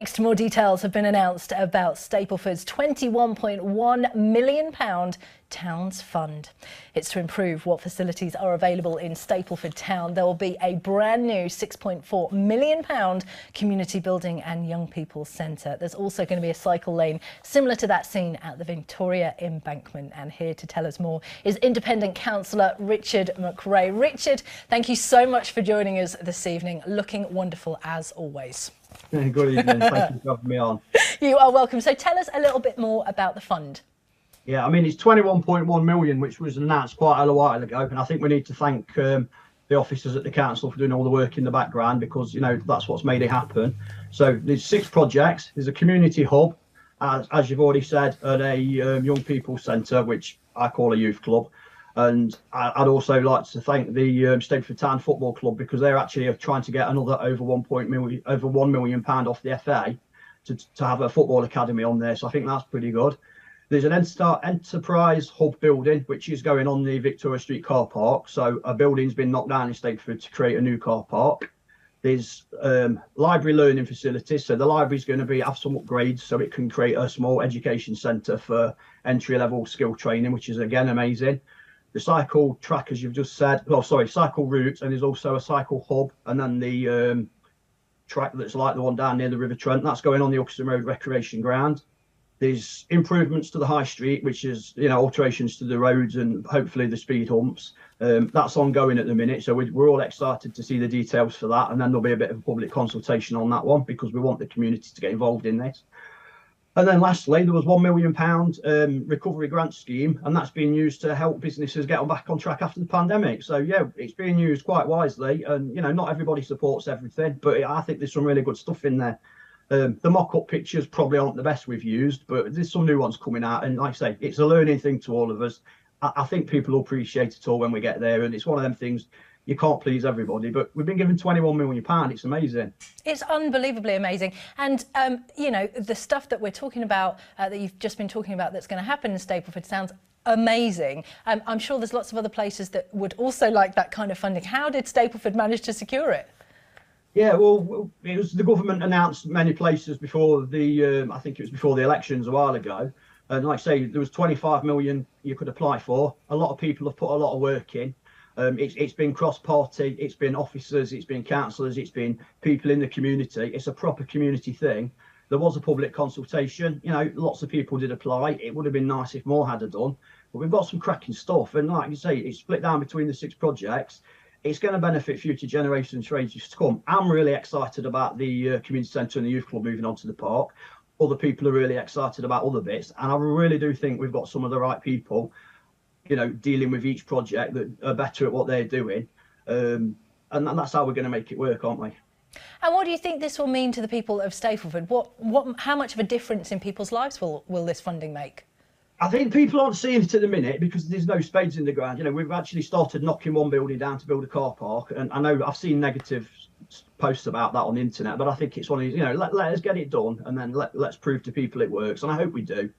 Next, more details have been announced about Stapleford's £21.1 million Towns Fund. It's to improve what facilities are available in Stapleford Town. There will be a brand new £6.4 million community building and young people's centre. There's also going to be a cycle lane similar to that seen at the Victoria Embankment. And here to tell us more is Independent Councillor Richard MacRae. Richard, thank you so much for joining us this evening. Looking wonderful as always. Good evening. Thank you for having me on. You are welcome. So tell us a little bit more about the fund. Yeah, I mean, it's 21.1 million, which was announced quite a while ago. And I think we need to thank um, the officers at the council for doing all the work in the background because, you know, that's what's made it happen. So there's six projects. There's a community hub, as, as you've already said, and a um, young people centre, which I call a youth club. And I'd also like to thank the um, Town Football Club because they're actually trying to get another over one point million, over one million pound off the FA to, to have a football academy on there. So I think that's pretty good. There's an Enstar enterprise hub building which is going on the Victoria Street car park. So a building's been knocked down in Stapleford to create a new car park. There's um, library learning facilities. So the library is going to be have some upgrades so it can create a small education centre for entry level skill training, which is again amazing the cycle track, as you've just said. Oh, sorry, cycle route, and there's also a cycle hub, and then the um, track that's like the one down near the River Trent. That's going on the Ilkeston Road Recreation Ground. There's improvements to the high street, which is you know alterations to the roads and hopefully the speed humps. Um, that's ongoing at the minute, so we, we're all excited to see the details for that, and then there'll be a bit of a public consultation on that one because we want the community to get involved in this. And then lastly, there was one million pound um, recovery grant scheme, and that's being used to help businesses get on back on track after the pandemic. So yeah, it's being used quite wisely, and you know not everybody supports everything, but I think there's some really good stuff in there. Um, the mock-up pictures probably aren't the best we've used, but there's some new ones coming out, and like I say, it's a learning thing to all of us. I, I think people will appreciate it all when we get there, and it's one of them things you can't please everybody, but we've been given 21 million pound. It's amazing. It's unbelievably amazing. And, um, you know, the stuff that we're talking about, uh, that you've just been talking about that's going to happen in Stapleford sounds amazing. Um, I'm sure there's lots of other places that would also like that kind of funding. How did Stapleford manage to secure it? Yeah, well, it was the government announced many places before the, um, I think it was before the elections a while ago. And like I say, there was 25 million you could apply for. A lot of people have put a lot of work in. Um, it's, it's been cross-party, it's been officers, it's been councillors, it's been people in the community. It's a proper community thing. There was a public consultation. You know, lots of people did apply. It would have been nice if more had done. But we've got some cracking stuff. And like you say, it's split down between the six projects. It's going to benefit future generations for ages to come. I'm really excited about the uh, community centre and the youth club moving on to the park. Other people are really excited about other bits. And I really do think we've got some of the right people you know, dealing with each project that are better at what they're doing. Um, and that's how we're going to make it work, aren't we? And what do you think this will mean to the people of Stapleford? What, what, how much of a difference in people's lives will, will this funding make? I think people aren't seeing it at the minute because there's no spades in the ground. You know, we've actually started knocking one building down to build a car park, and I know I've seen negative posts about that on the internet, but I think it's one of these. You know, let, let us get it done, and then let, let's prove to people it works, and I hope we do.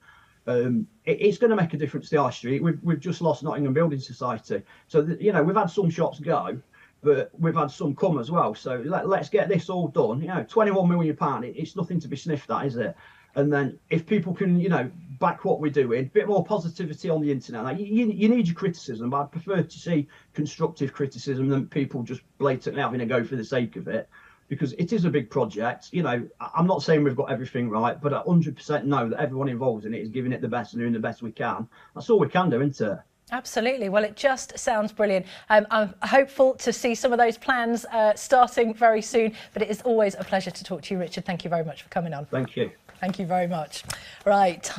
Um, it, it's going to make a difference to the high street. We've, we've just lost Nottingham Building Society. So, you know, we've had some shops go, but we've had some come as well. So let, us get this all done. You know, 21 million pound, it, it's nothing to be sniffed at, is it? And then if people can, you know, back what we're doing, a bit more positivity on the internet. Like you, you need your criticism, but I'd prefer to see constructive criticism than people just blatantly having a go for the sake of it because it is a big project. You know, I'm not saying we've got everything right, but I 100% know that everyone involved in it is giving it the best and doing the best we can. That's all we can do, isn't it? Absolutely. Well, it just sounds brilliant. Um, I'm hopeful to see some of those plans uh, starting very soon, but it is always a pleasure to talk to you, Richard. Thank you very much for coming on. Thank you. Thank you very much. Right.